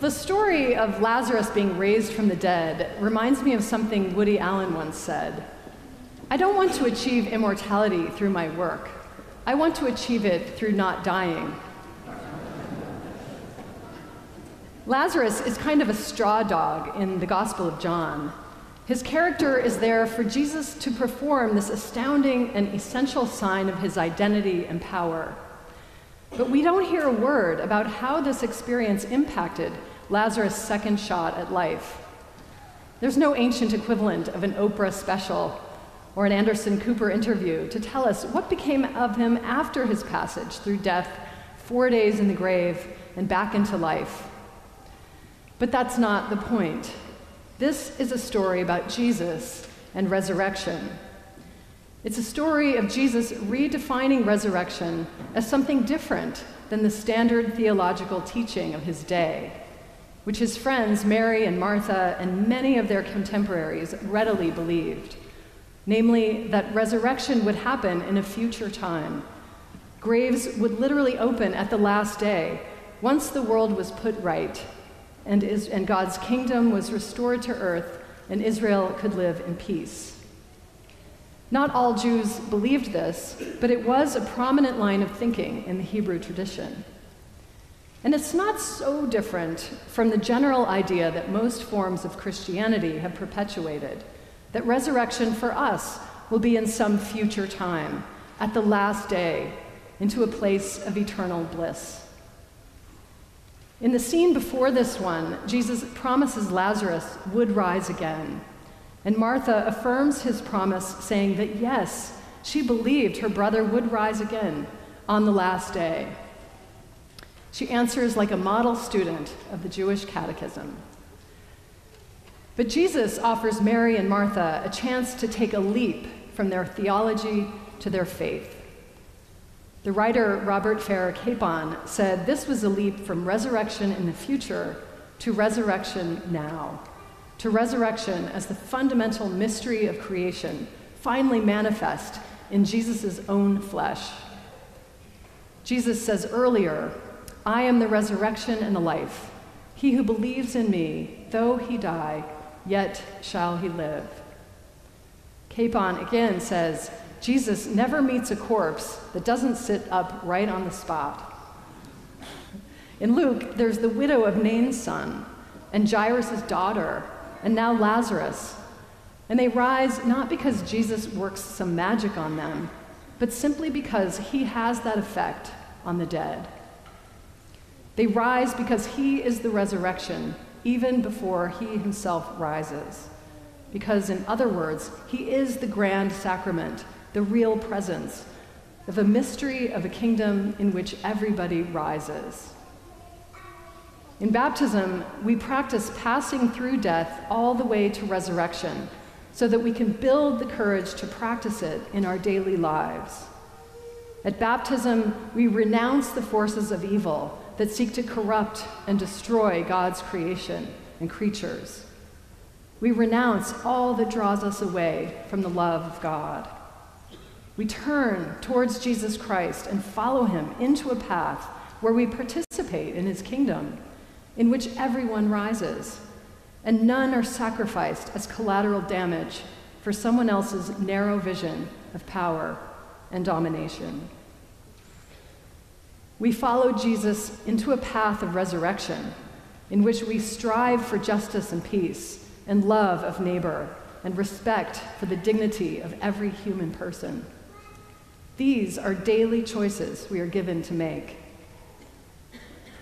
The story of Lazarus being raised from the dead reminds me of something Woody Allen once said. I don't want to achieve immortality through my work. I want to achieve it through not dying. Lazarus is kind of a straw dog in the Gospel of John. His character is there for Jesus to perform this astounding and essential sign of his identity and power. But we don't hear a word about how this experience impacted Lazarus' second shot at life. There's no ancient equivalent of an Oprah special or an Anderson Cooper interview to tell us what became of him after his passage through death, four days in the grave, and back into life. But that's not the point. This is a story about Jesus and resurrection. It's a story of Jesus redefining resurrection as something different than the standard theological teaching of his day which his friends Mary and Martha and many of their contemporaries readily believed namely, that resurrection would happen in a future time. Graves would literally open at the last day, once the world was put right and, is, and God's kingdom was restored to earth and Israel could live in peace. Not all Jews believed this, but it was a prominent line of thinking in the Hebrew tradition. And it's not so different from the general idea that most forms of Christianity have perpetuated that resurrection for us will be in some future time, at the last day, into a place of eternal bliss. In the scene before this one, Jesus promises Lazarus would rise again. And Martha affirms his promise, saying that yes, she believed her brother would rise again on the last day. She answers like a model student of the Jewish catechism. But Jesus offers Mary and Martha a chance to take a leap from their theology to their faith. The writer Robert Farrar Capon said this was a leap from resurrection in the future to resurrection now, to resurrection as the fundamental mystery of creation finally manifest in Jesus' own flesh. Jesus says earlier I am the resurrection and the life. He who believes in me, though he die, yet shall he live. Capon again says Jesus never meets a corpse that doesn't sit up right on the spot. In Luke, there's the widow of Nain's son, and Jairus' daughter, and now Lazarus. And they rise not because Jesus works some magic on them, but simply because he has that effect on the dead. They rise because he is the resurrection, even before he himself rises. Because, in other words, he is the grand sacrament, the real presence of a mystery of a kingdom in which everybody rises. In baptism, we practice passing through death all the way to resurrection so that we can build the courage to practice it in our daily lives. At baptism, we renounce the forces of evil that seek to corrupt and destroy God's creation and creatures. We renounce all that draws us away from the love of God. We turn towards Jesus Christ and follow him into a path where we participate in his kingdom, in which everyone rises, and none are sacrificed as collateral damage for someone else's narrow vision of power and domination. We follow Jesus into a path of resurrection in which we strive for justice and peace and love of neighbor and respect for the dignity of every human person. These are daily choices we are given to make.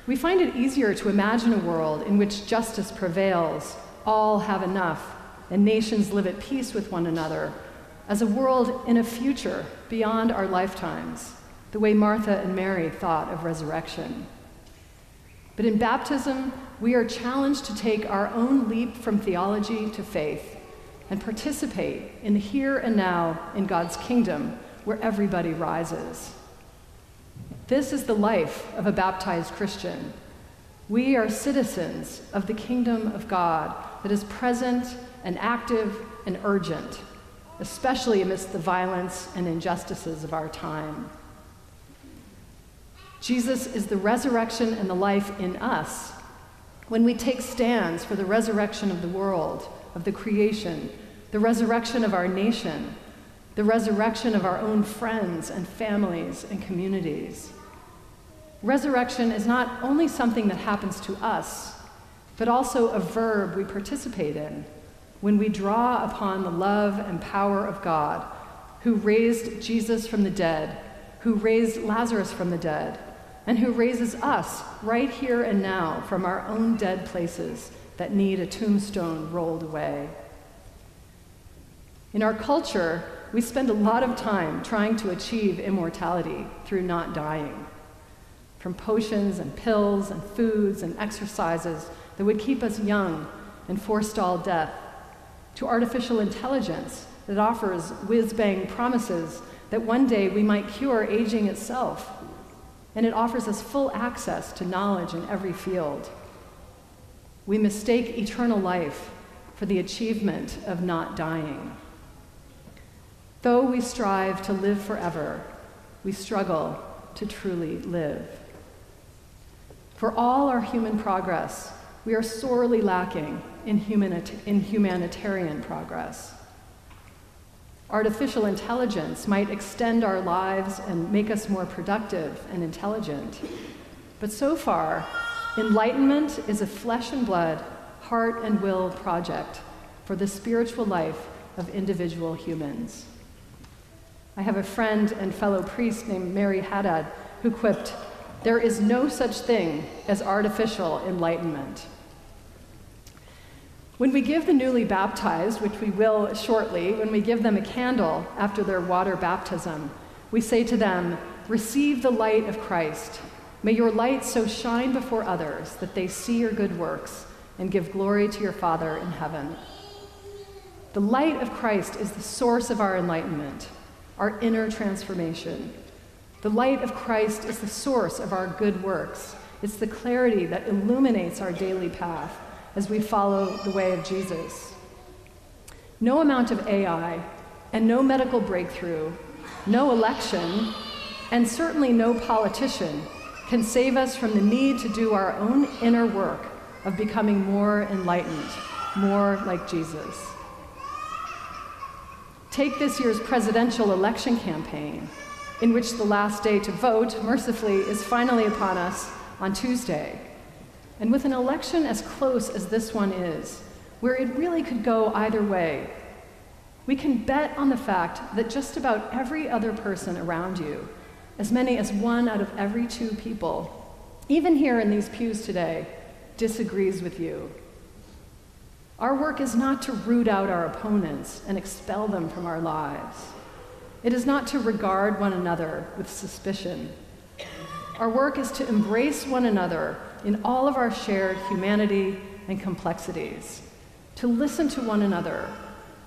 We find it easier to imagine a world in which justice prevails, all have enough, and nations live at peace with one another, as a world in a future beyond our lifetimes the way Martha and Mary thought of resurrection. But in baptism, we are challenged to take our own leap from theology to faith and participate in the here and now in God's kingdom where everybody rises. This is the life of a baptized Christian. We are citizens of the kingdom of God that is present and active and urgent, especially amidst the violence and injustices of our time. Jesus is the resurrection and the life in us, when we take stands for the resurrection of the world, of the creation, the resurrection of our nation, the resurrection of our own friends and families and communities. Resurrection is not only something that happens to us, but also a verb we participate in when we draw upon the love and power of God, who raised Jesus from the dead, who raised Lazarus from the dead, and who raises us right here and now from our own dead places that need a tombstone rolled away. In our culture, we spend a lot of time trying to achieve immortality through not dying. From potions and pills and foods and exercises that would keep us young and forestall death, to artificial intelligence that offers whiz bang promises that one day we might cure aging itself. And it offers us full access to knowledge in every field. We mistake eternal life for the achievement of not dying. Though we strive to live forever, we struggle to truly live. For all our human progress, we are sorely lacking in, humanit- in humanitarian progress. Artificial intelligence might extend our lives and make us more productive and intelligent. But so far, enlightenment is a flesh and blood, heart and will project for the spiritual life of individual humans. I have a friend and fellow priest named Mary Haddad who quipped, There is no such thing as artificial enlightenment. When we give the newly baptized, which we will shortly, when we give them a candle after their water baptism, we say to them, Receive the light of Christ. May your light so shine before others that they see your good works and give glory to your Father in heaven. The light of Christ is the source of our enlightenment our inner transformation. The light of Christ is the source of our good works. It's the clarity that illuminates our daily path as we follow the way of Jesus. No amount of AI and no medical breakthrough, no election, and certainly no politician can save us from the need to do our own inner work of becoming more enlightened, more like Jesus. Take this year's presidential election campaign, in which the last day to vote, mercifully, is finally upon us on Tuesday. And with an election as close as this one is, where it really could go either way, we can bet on the fact that just about every other person around you, as many as one out of every two people, even here in these pews today, disagrees with you our work is not to root out our opponents and expel them from our lives. It is not to regard one another with suspicion. Our work is to embrace one another in all of our shared humanity and complexities, to listen to one another,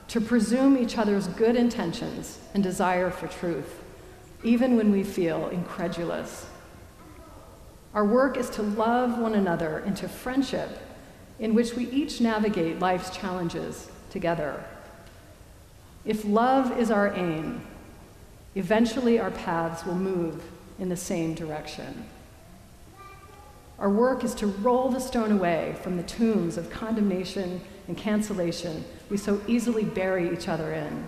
to presume each other's good intentions and desire for truth, even when we feel incredulous. Our work is to love one another into friendship in which we each navigate life's challenges together. If love is our aim, eventually our paths will move in the same direction. Our work is to roll the stone away from the tombs of condemnation and cancellation we so easily bury each other in.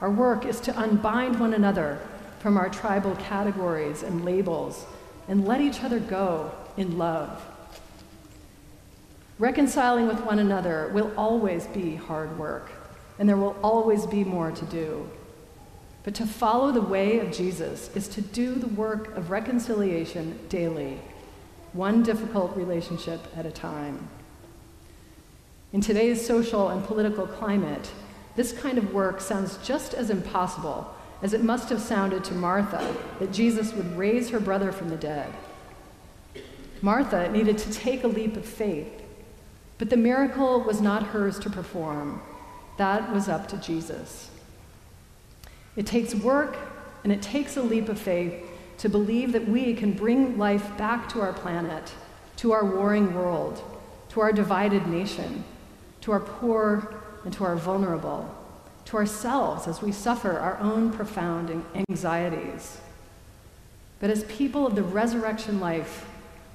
Our work is to unbind one another from our tribal categories and labels and let each other go in love. Reconciling with one another will always be hard work, and there will always be more to do. But to follow the way of Jesus is to do the work of reconciliation daily, one difficult relationship at a time. In today's social and political climate, this kind of work sounds just as impossible as it must have sounded to Martha that Jesus would raise her brother from the dead. Martha needed to take a leap of faith but the miracle was not hers to perform, that was up to Jesus. It takes work and it takes a leap of faith to believe that we can bring life back to our planet, to our warring world, to our divided nation, to our poor and to our vulnerable, to ourselves as we suffer our own profound anxieties. But as people of the resurrection life,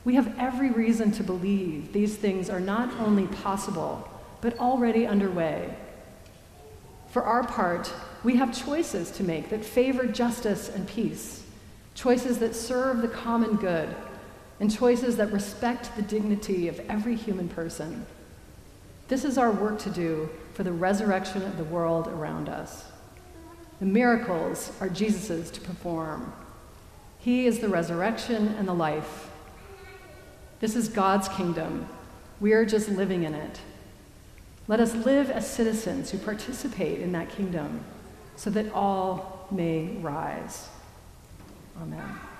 we have every reason to believe these things are not only possible, but already underway. For our part, we have choices to make that favor justice and peace, choices that serve the common good, and choices that respect the dignity of every human person. This is our work to do for the resurrection of the world around us. The miracles are Jesus's to perform. He is the resurrection and the life. This is God's kingdom. We are just living in it. Let us live as citizens who participate in that kingdom so that all may rise. Amen.